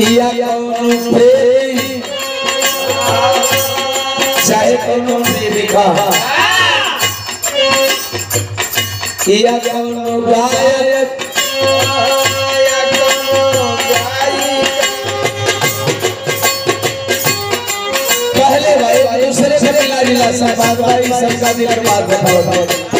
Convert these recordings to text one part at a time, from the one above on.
या कौनो प्रेमी चाहे कौनो प्रेमिका या कौनो गायक। पहले भाई दूसरे से मिला जिला सब भाई, सबका दिल बात बताओ।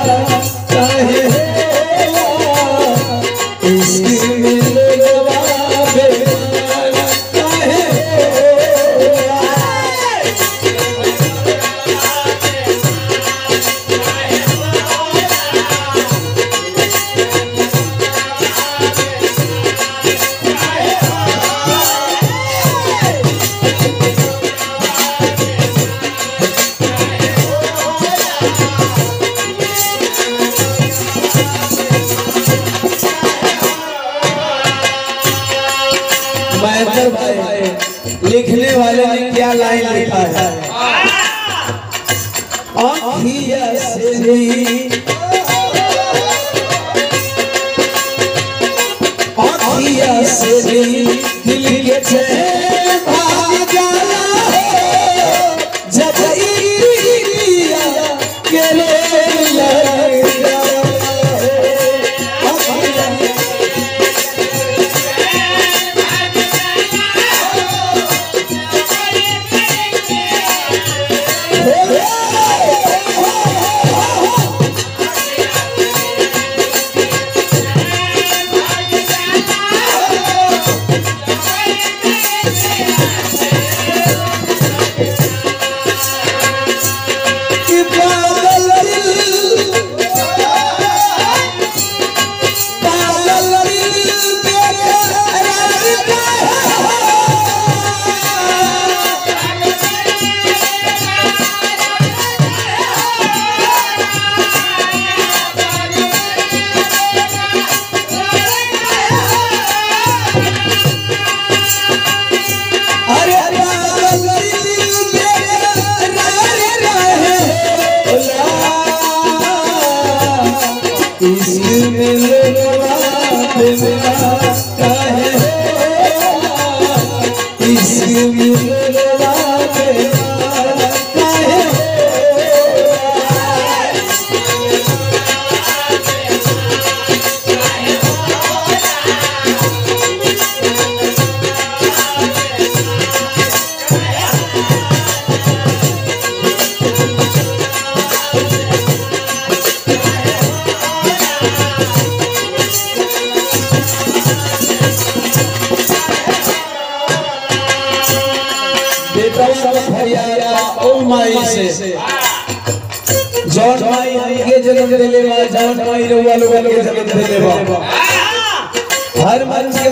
से नी दिल के चैन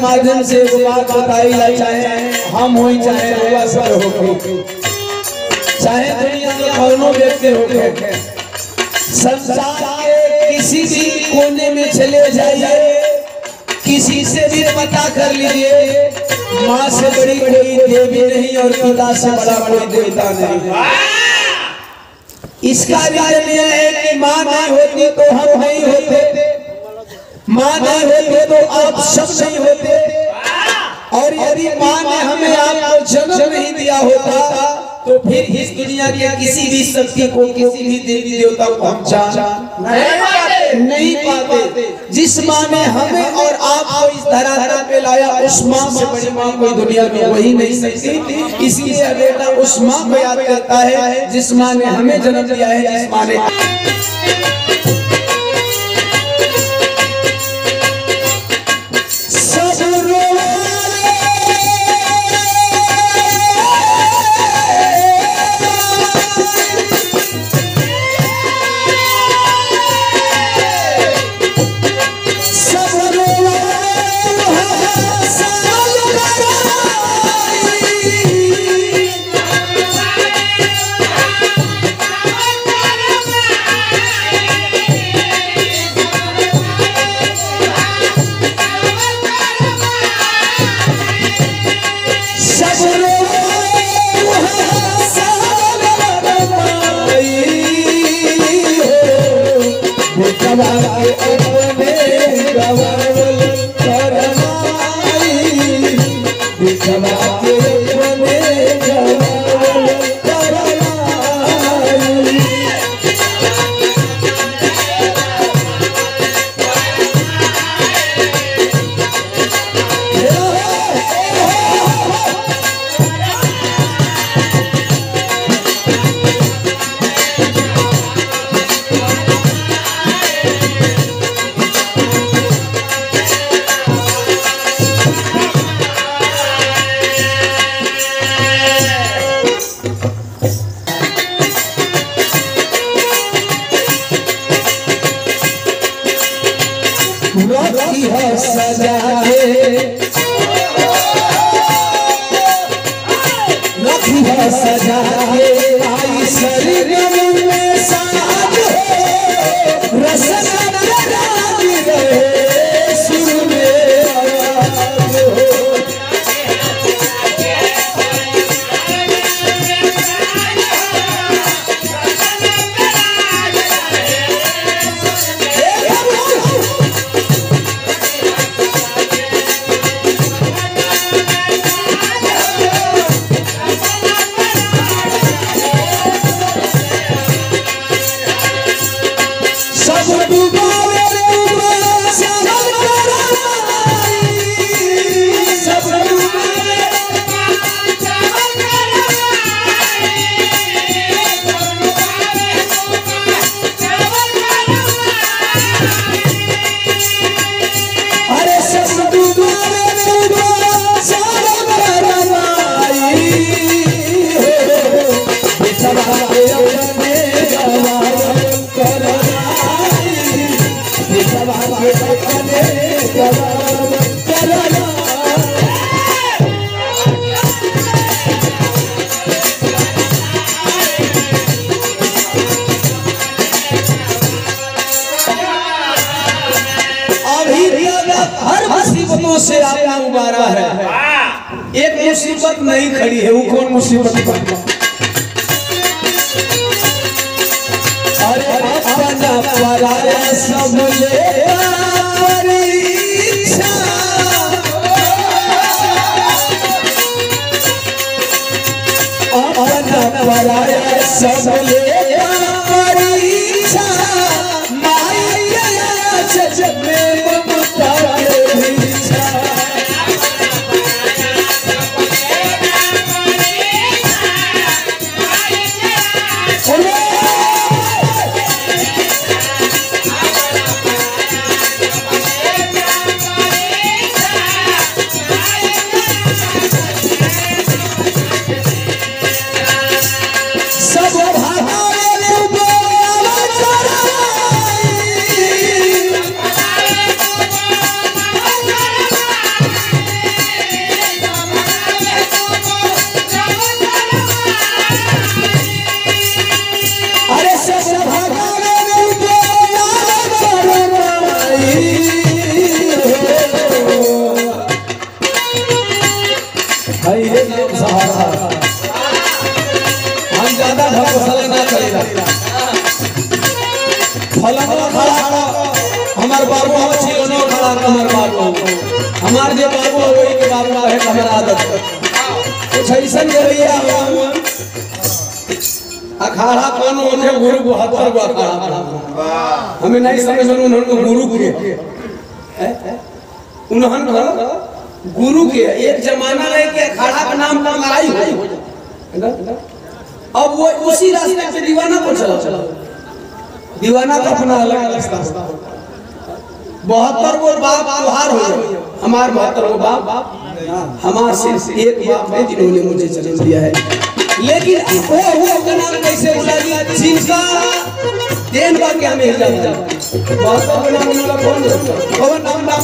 माध्यम से एगो बात बताई ला चाहे हम होई, चाहे रउआ सब होके चाहे दुनिया में कौनो व्यक्ति होके संसार के किसी भी कोने में चले जाइए, किसी से भी पता कर लीजिए, माँ से बड़ी कोई देवी नहीं और पिता से बड़ा कोई देवता नहीं इसका रीजन यह है कि माँ नहीं होती तो हम नहीं होते। माँ नहीं होती तो आप सब नहीं होते। और यदि माँ ने हमें आपको जन्म नहीं दिया होता तो फिर इस दुनिया के किसी भी शक्ति को किसी भी देवी देवता को हम जान नहीं पाते जिस माँ ने हमें और आपको इस धरातल पे लाया, उस माँ से बड़ी माँ कोई दुनिया में वही नहीं सकती। इसलिए बेटा उस माँ को याद करता है, जिस माँ ने हमें जन्म दिया है, जिस माँ ने मुसीबतों से आपका उबारा है एक मुसीबत नहीं खड़ी है, वो कौन मुसीबत? अरे सब चराई नाम सहारा हम ज़्यादा ढकोसले ना करेला फलनवा खड़ा खड़ा हमार बाबू हो ओनो खड़ा हमार बाबू। हमार जे बाबू हो, वही के बाबू है, हमार आदत। कुछ ऐसा रवैया अखाड़ा कौन होने गुरु बहत्तर गो अखाड़ा हमें नहीं समझ में उन्होंने गुरु के उन्होंने गुरु के एक जमाना रहे कि अखाड़ा का नाम पर लड़ाई हो अब वो उसी रास्ते पे दीवाना को चला चला दीवाना का अपना अलग रास्ता बहत्तर गो बाप त्योहार हो हमार बहत्तर गो बाप, हमार सिर्फ़ एक बाप है जिन्होंने मुझे जन्म दिया है। लेकिन वो वो का नाम कैसे बुला दिया जिनका देन बा के हमें बहत्तर का नाम उनका कौन है? कौन नाम नाम?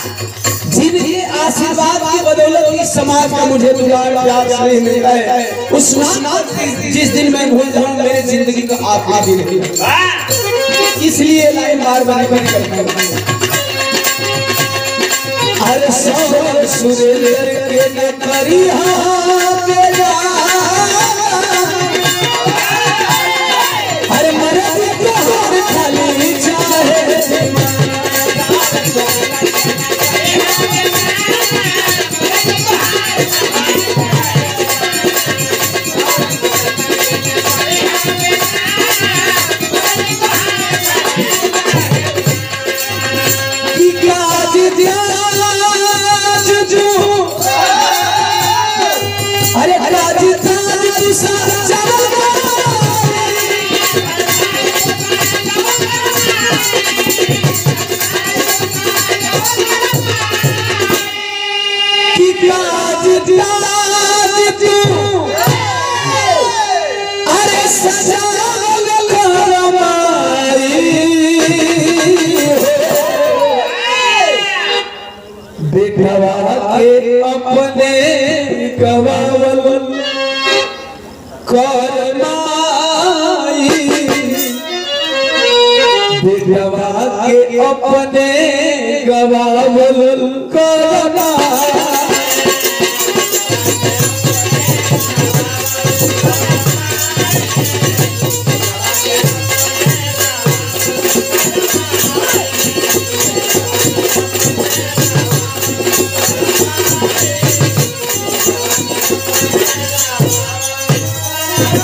आशीर्वाद की बदौलत इस समाज का मुझे दुलार प्यार स्नेह मिलता है। उस नाम जिस दिन मैं भूल जाऊँ मेरी ज़िंदगी का आखिरी दिन है। इसलिए लाइन बार बार बन करता हूँ। हर सौ सुरेंद्र के नकरी अपने गवावल करनाई। बेगवा के अपने गवावल करनाई